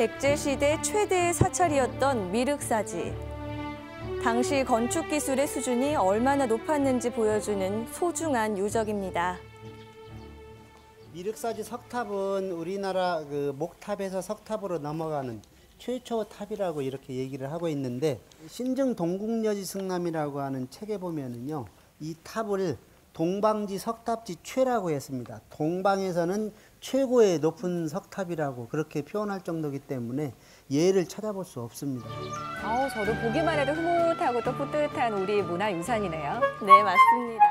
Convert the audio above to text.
백제 시대 최대의 사찰이었던 미륵사지. 당시 건축 기술의 수준이 얼마나 높았는지 보여주는 소중한 유적입니다. 미륵사지 석탑은 우리나라 그 목탑에서 석탑으로 넘어가는 최초 탑이라고 이렇게 얘기를 하고 있는데 신증 동국여지 승람이라고 하는 책에 보면은요 이 탑을 동방지 석탑지최라고 했습니다. 동방에서는 최고의 높은 석탑이라고 그렇게 표현할 정도이기 때문에 예를 찾아볼 수 없습니다. 아우, 저도 보기만 해도 흐뭇하고 또 뿌듯한 우리 문화유산이네요. 네, 맞습니다.